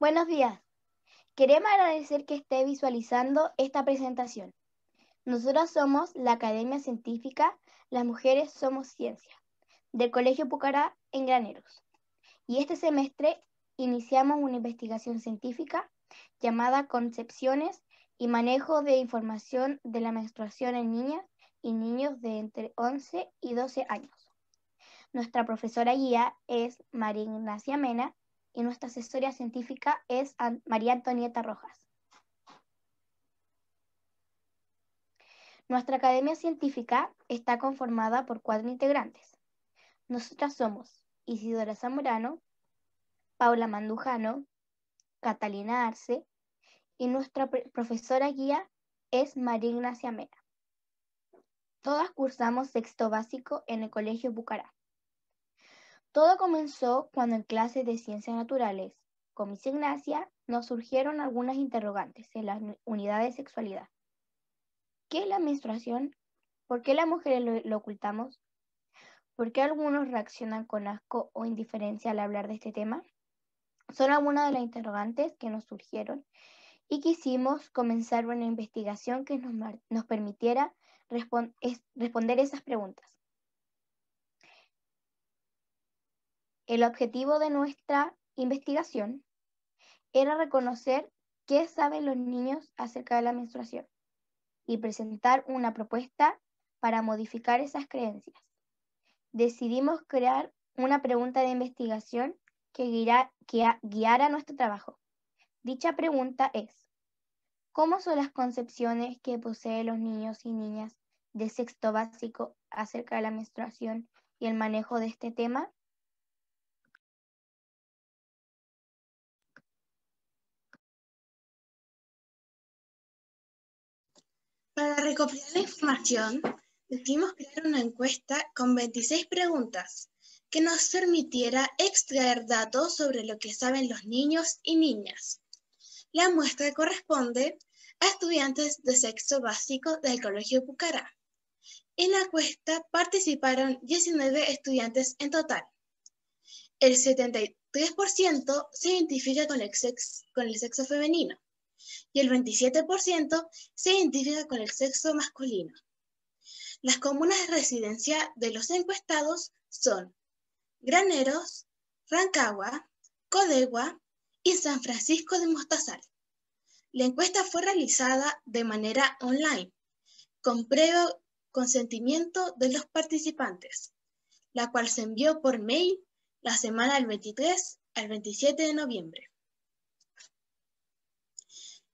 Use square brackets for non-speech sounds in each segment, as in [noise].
Buenos días. Queremos agradecer que esté visualizando esta presentación. Nosotros somos la Academia Científica Las Mujeres Somos Ciencia, del Colegio Pucará en Graneros. Y este semestre iniciamos una investigación científica llamada Concepciones y Manejo de Información de la Menstruación en Niñas y Niños de entre 11 y 12 años. Nuestra profesora guía es María Ignacia Mena y nuestra asesora científica es María Antonieta Rojas. Nuestra academia científica está conformada por cuatro integrantes. Nosotras somos Isidora Zamorano, Paula Mandujano, Catalina Arce y nuestra profesora guía es María Ignacia Mena. Todas cursamos sexto básico en el Colegio Bucará. Todo comenzó cuando en clases de ciencias naturales con Miss Ignacia nos surgieron algunas interrogantes en la unidad de sexualidad. ¿Qué es la menstruación? ¿Por qué las mujeres lo, ocultamos? ¿Por qué algunos reaccionan con asco o indiferencia al hablar de este tema? Son algunas de las interrogantes que nos surgieron y quisimos comenzar una investigación que nos, nos permitiera responder esas preguntas. El objetivo de nuestra investigación era reconocer qué saben los niños acerca de la menstruación y presentar una propuesta para modificar esas creencias. Decidimos crear una pregunta de investigación que, guiara nuestro trabajo. Dicha pregunta es, ¿cómo son las concepciones que poseen los niños y niñas de sexto básico acerca de la menstruación y el manejo de este tema? Para recopilar la información, decidimos crear una encuesta con 26 preguntas que nos permitiera extraer datos sobre lo que saben los niños y niñas. La muestra corresponde a estudiantes de sexo básico del Colegio Pucará. En la encuesta participaron 19 estudiantes en total. El 73% se identifica con el, con el sexo femenino y el 27% se identifica con el sexo masculino. Las comunas de residencia de los encuestados son Graneros, Rancagua, Codegua y San Francisco de Mostazal. La encuesta fue realizada de manera online, con previo consentimiento de los participantes, la cual se envió por mail la semana del 23 al 27 de noviembre.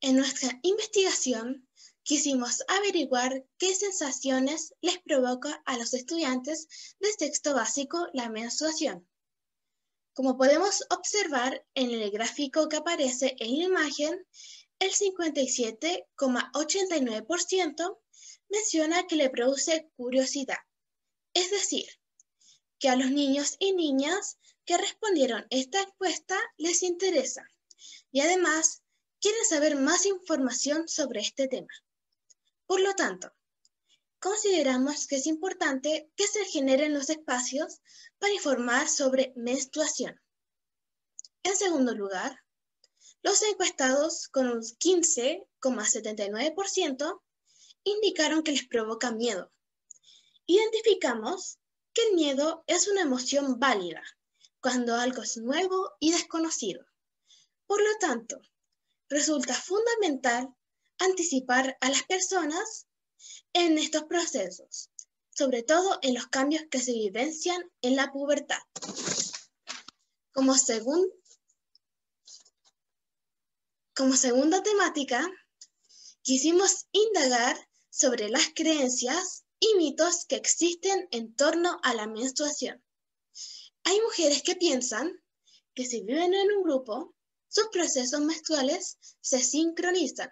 En nuestra investigación quisimos averiguar qué sensaciones les provoca a los estudiantes de sexto básico la menstruación. Como podemos observar en el gráfico que aparece en la imagen, el 57,89% menciona que le produce curiosidad, es decir, que a los niños y niñas que respondieron esta encuesta les interesa y además quieren saber más información sobre este tema. Por lo tanto, consideramos que es importante que se generen los espacios para informar sobre menstruación. En segundo lugar, los encuestados con un 15,79% indicaron que les provoca miedo. Identificamos que el miedo es una emoción válida cuando algo es nuevo y desconocido. Por lo tanto, resulta fundamental anticipar a las personas en estos procesos, sobre todo en los cambios que se vivencian en la pubertad. Como, como segunda temática, quisimos indagar sobre las creencias y mitos que existen en torno a la menstruación. Hay mujeres que piensan que si viven en un grupo, sus procesos menstruales se sincronizan.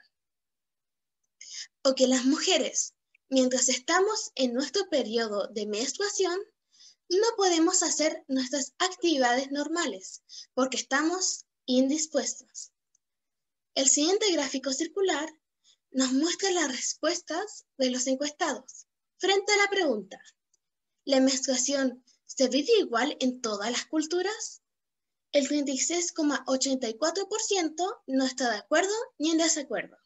O que las mujeres, mientras estamos en nuestro periodo de menstruación, no podemos hacer nuestras actividades normales porque estamos indispuestas. El siguiente gráfico circular nos muestra las respuestas de los encuestados frente a la pregunta, ¿la menstruación se vive igual en todas las culturas? El 36,84% no está de acuerdo ni en desacuerdo.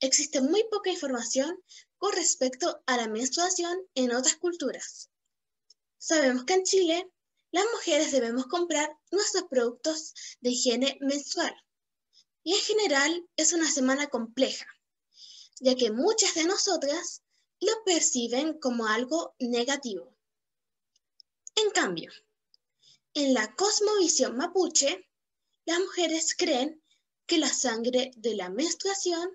Existe muy poca información con respecto a la menstruación en otras culturas. Sabemos que en Chile las mujeres debemos comprar nuestros productos de higiene menstrual y en general es una semana compleja, ya que muchas de nosotras lo perciben como algo negativo. En cambio, en la cosmovisión mapuche, las mujeres creen que la sangre de la menstruación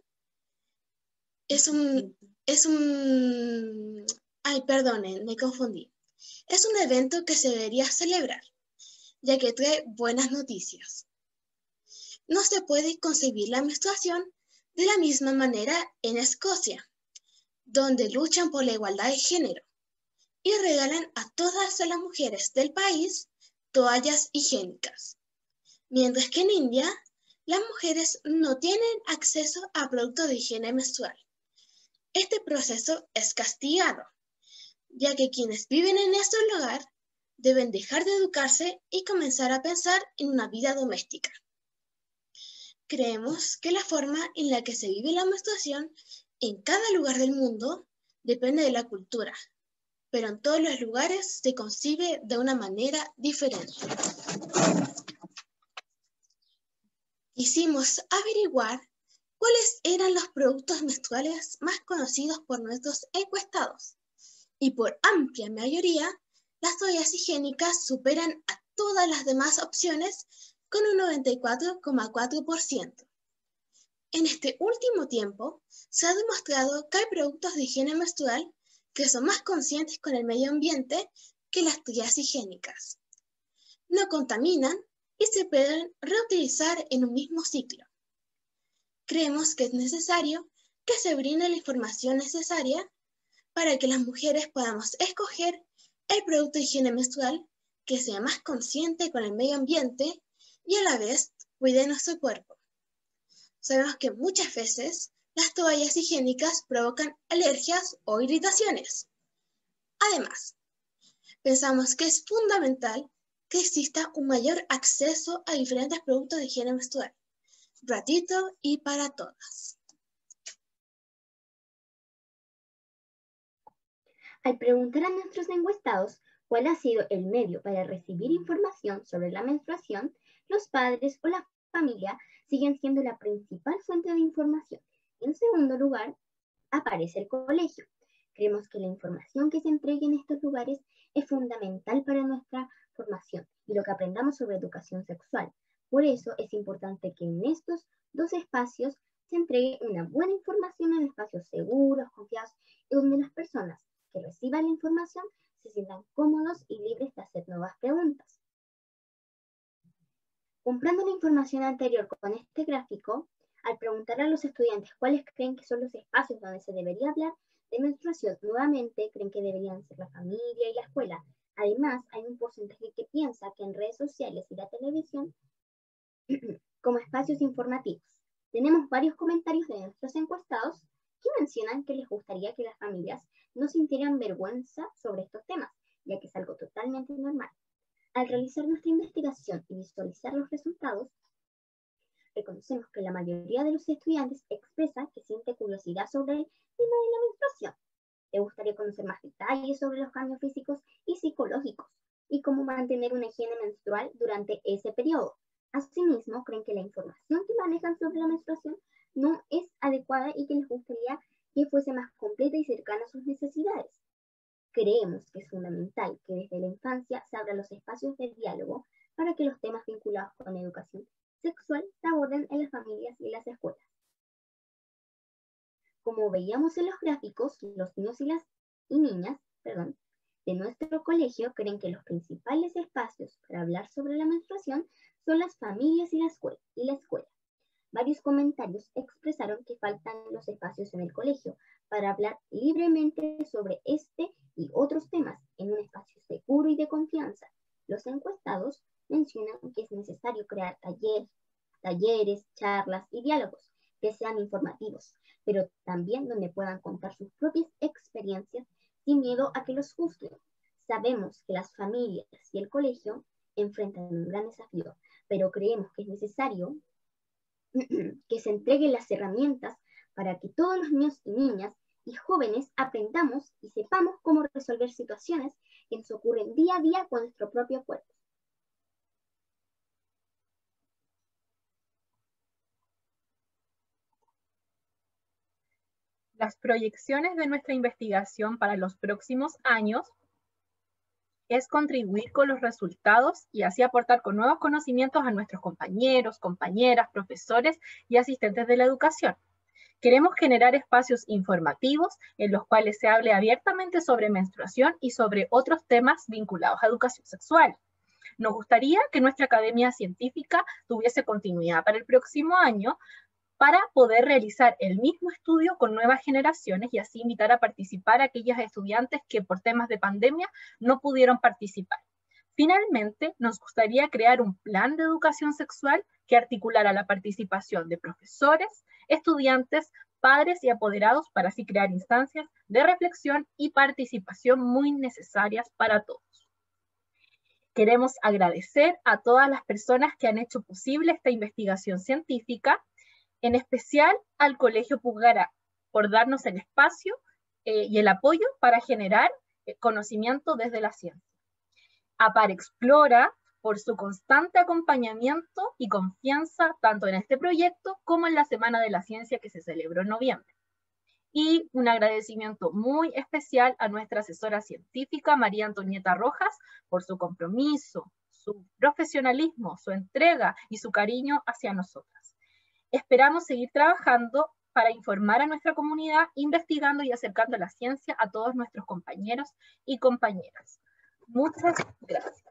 es un, es un, ay, perdonen, me confundí. Es un evento que se debería celebrar, ya que trae buenas noticias. No se puede concebir la menstruación de la misma manera en Escocia, donde luchan por la igualdad de género y regalan a todas las mujeres del país toallas higiénicas, mientras que en India las mujeres no tienen acceso a productos de higiene menstrual. Este proceso es castigado, ya que quienes viven en este lugar deben dejar de educarse y comenzar a pensar en una vida doméstica. Creemos que la forma en la que se vive la menstruación en cada lugar del mundo depende de la cultura, pero en todos los lugares se concibe de una manera diferente. Quisimos averiguar cuáles eran los productos menstruales más conocidos por nuestros encuestados y por amplia mayoría, las toallas higiénicas superan a todas las demás opciones con un 94,4%. En este último tiempo, se ha demostrado que hay productos de higiene menstrual que son más conscientes con el medio ambiente que las toallas higiénicas. No contaminan y se pueden reutilizar en un mismo ciclo. Creemos que es necesario que se brinde la información necesaria para que las mujeres podamos escoger el producto de higiene menstrual que sea más consciente con el medio ambiente y a la vez cuide nuestro cuerpo. Sabemos que muchas veces las toallas higiénicas provocan alergias o irritaciones. Además, pensamos que es fundamental que exista un mayor acceso a diferentes productos de higiene menstrual, gratuito y para todas. Al preguntar a nuestros encuestados cuál ha sido el medio para recibir información sobre la menstruación, los padres o la familia siguen siendo la principal fuente de información segundo lugar, aparece el colegio. Creemos que la información que se entregue en estos lugares es fundamental para nuestra formación y lo que aprendamos sobre educación sexual. Por eso es importante que en estos dos espacios se entregue una buena información en espacios seguros, confiados y donde las personas que reciban la información se sientan cómodos y libres de hacer nuevas preguntas. Comprando la información anterior con este gráfico, al preguntar a los estudiantes cuáles creen que son los espacios donde se debería hablar de menstruación, nuevamente creen que deberían ser la familia y la escuela. Además, hay un porcentaje que piensa que en redes sociales y la televisión [clears throat] como espacios informativos. Tenemos varios comentarios de nuestros encuestados que mencionan que les gustaría que las familias no sintieran vergüenza sobre estos temas, ya que es algo totalmente normal. Al realizar nuestra investigación y visualizar los resultados, reconocemos que la mayoría de los estudiantes expresa que siente curiosidad sobre el tema de la menstruación. Le gustaría conocer más detalles sobre los cambios físicos y psicológicos y cómo mantener una higiene menstrual durante ese periodo. Asimismo, creen que la información que manejan sobre la menstruación no es adecuada y que les gustaría que fuese más completa y cercana a sus necesidades. Creemos que es fundamental que desde la infancia se abran los espacios de diálogo para que los temas vinculados con la educación sexual se aborden en las familias y las escuelas. Como veíamos en los gráficos, los niños y las niñas perdón, de nuestro colegio creen que los principales espacios para hablar sobre la menstruación son las familias y la escuela. Y la escuela. Varios comentarios expresaron que faltan los espacios en el colegio para hablar libremente sobre este y otros temas en un espacio seguro y de confianza. Los encuestados mencionan que es necesario crear talleres, talleres, charlas y diálogos que sean informativos, pero también donde puedan contar sus propias experiencias sin miedo a que los juzguen. Sabemos que las familias y el colegio enfrentan un gran desafío pero creemos que es necesario [clears throat] que se entreguen las herramientas para que todos los niños y niñas y jóvenes aprendamos y sepamos cómo resolver situaciones que nos ocurren día a día con nuestro propio cuerpo. Las proyecciones de nuestra investigación para los próximos años es contribuir con los resultados y así aportar con nuevos conocimientos a nuestros compañeros, compañeras, profesores y asistentes de la educación. Queremos generar espacios informativos en los cuales se hable abiertamente sobre menstruación y sobre otros temas vinculados a educación sexual. Nos gustaría que nuestra academia científica tuviese continuidad para el próximo año para poder realizar el mismo estudio con nuevas generaciones y así invitar a participar a aquellos estudiantes que por temas de pandemia no pudieron participar. Finalmente, nos gustaría crear un plan de educación sexual que articulara la participación de profesores, estudiantes, padres y apoderados para así crear instancias de reflexión y participación muy necesarias para todos. Queremos agradecer a todas las personas que han hecho posible esta investigación científica en especial al Colegio Pugara por darnos el espacio eh, y el apoyo para generar eh, conocimiento desde la ciencia. A Par Explora por su constante acompañamiento y confianza tanto en este proyecto como en la Semana de la Ciencia que se celebró en noviembre. Y un agradecimiento muy especial a nuestra asesora científica, María Antonieta Rojas, por su compromiso, su profesionalismo, su entrega y su cariño hacia nosotras. Esperamos seguir trabajando para informar a nuestra comunidad, investigando y acercando la ciencia a todos nuestros compañeros y compañeras. Muchas gracias.